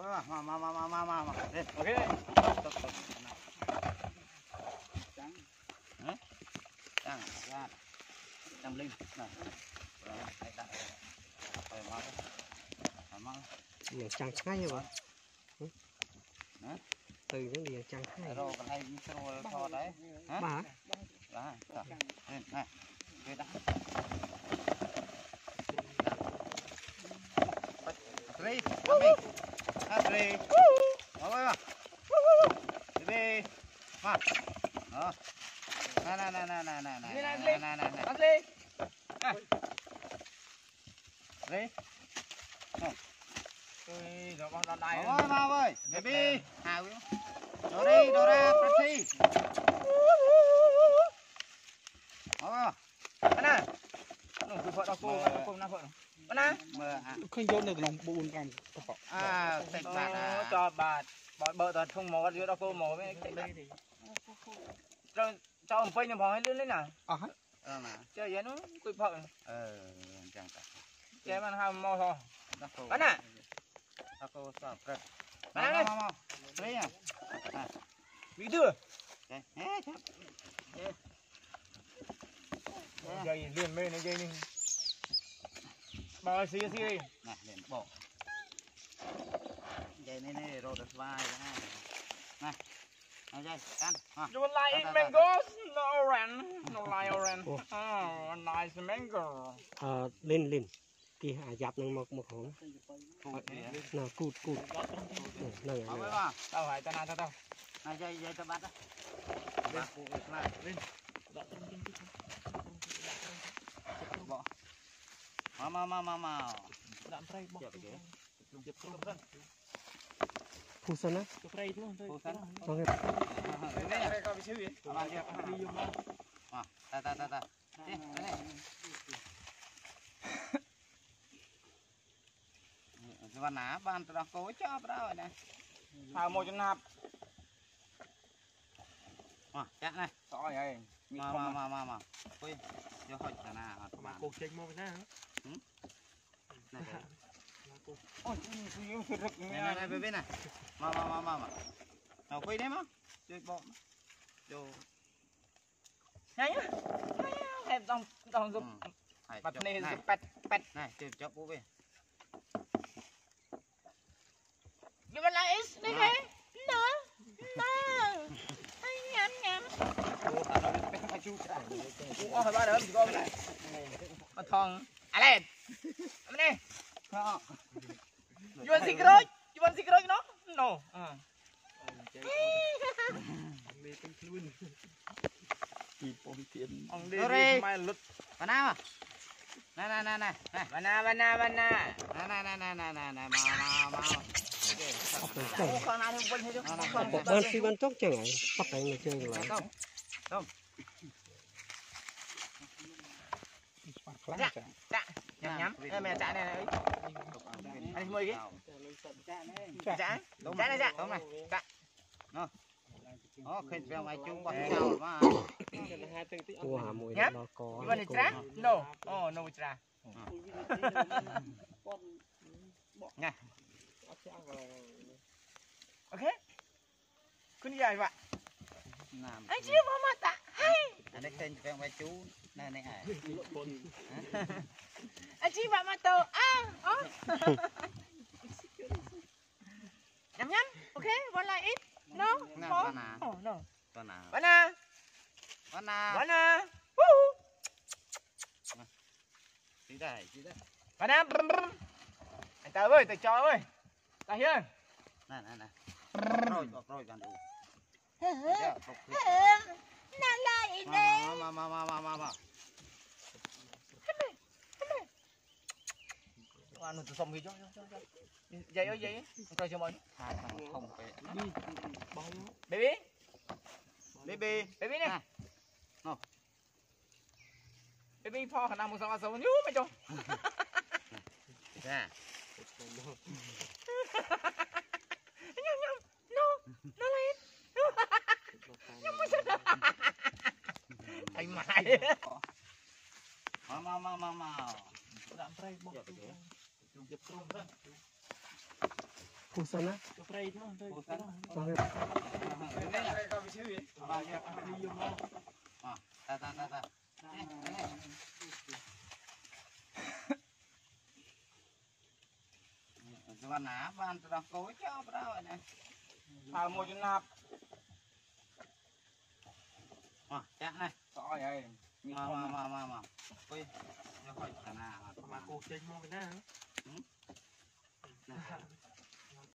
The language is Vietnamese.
มามามามามามามาโอเคตกตกจังฮะจังจังจังลิงน่ะไปตัดไปมามาเนี่ยจังใช่ไหมวะฮะ từ những điều chẳng hay rồi còn hay rồi to đấy hả mà đó lên này cái đã Three, coming đi đó qua đi đi mà đó nè nè nè nè nè nè nè nè nè nè nè đi đi rồi con đòn này rồi mà ơi baby hào đó đi đó ra Prati đó anh à nè, cứ vợ đau cô đau cô nó vợ nó anh à không vô được lòng buồn cảm À, sạch bạt à. Cho bạt. Bỏ bờ toàn không mò vô đó cô mò với sạch bạt. Cho cho ông Vinh mò lên lên nào. Ờ. Ờ mà. Chơi vậy nó quỳ phợ. Ờ, chẳng cả. Chơi bạn hàm mò thôi. Bạn à. Đó cô sợ cật. Bạn ơi. Đây à. Bị đưa. Đây. Dây liên mê này dây này. Bỏ xí xí đi. Nè, liền bỏ. Vậy nên này, rồi được vai đó. Nè, này dây, ăn, à. you like mangoes? No orange no like orange oh nice mango. Ờ, lên lên. Thì à dập năng một một kìa. nào cụt cụt. Ừ, này Mà này tao phải tao nào tao tao. Này dây dây tao bắt việc này bỏ. Mà mà mà mà យកគ្រុំហ្នឹងពូសិនណាទៅព្រៃទៅពូសិនទៅគេនេះក៏វាឈឺហ៎អានេះយកមកអាតាតាតានេះនេះសវណ្ណាបានទៅដល់គោចប់ដល់ហើយណាហើយមួយចំណាប់មកចាក់ណាស្អុយហើយមកមកមកមកអុយយកហុចតាណាអត់បានគោចេញមកវិញណាណា Ôi, nó sẽ rực Này, này, này, về bên này. Mà, mà, mà, mà, mà. Nó quay đấy mà Rồi bỏ Đồ Nhanh nhá. Hẹp dòng, dòng dục ừ. Mặt này. dục pet, pet Này, chơi cho bố về. Nhưng mà là ít đấy kìa Nó, nó Nhắm, nhắm. Ủa, hả, nó bị pet, hả chú Ủa, hả, ba đỡ, chỉ có bên này. Mà thong À lên. Mà này you want cigarette you want cigarette no no មេទាំងខ្លួនពីពំទៀតអង់គ្លេសម៉ែលុតបណ្ណាណាណាណាណាបណ្ណាបណ្ណាបណ្ណាណាណាណាណាណាណាមកមកមកអូខណានេះវិញទៅបានពីបានចុកចឹងហើយបាត់តែនៅជើងឡើយទៅទៅស្បាត់ខ្លាំងចាចា nhắm nhắm em mẹ chạy này này. Anh mười cái chạy chạy này chạy đúng này chạy nó. Ó khi về ngoài chung bọn nhau mà. Nhắm vẫn đi trả. no. Oh no trả. Nha. Ok. Kun dài vậy anh chưa mà mà tạ hay. Anh ấy tên về ngoài chú. Này này à Ajiba matau. Ah, oh. Yum yum. Okay, one like it. No, no, four. Banana. Oh no. Banana. Banana. Banana. Banana. Woo. Tí đây, tí đây. Banana. Anh ta ơi, ta cho ơi. Ta hiên. Nè, nè, nè. Rồi, rồi, gần đủ. Nè, lại đi. Mà, mà, mà, mà, mà, mà. anu tu som hijau. Jai oi jai. Kau cuma ni. Không phải. Baby. Baby. Baby ni. No. Baby พ่อขนาดมึงสองอาสองยูไม่จบจ้า Nhầm nhầm. No. No lain. Nhầm macam dah. Thay mai. Mau mau mau mau mau. Dah break box. Pusan na? Bakit? Tata, tata. Dua nap, antara kau cakap berapa ni? Hal mau jenap. Mà, chát này. Rõ rồi. Mà, mà, mà, mà, mà. Ui, nó khỏi cả nào. Mà cô chênh mua cái nào. កណា Nè.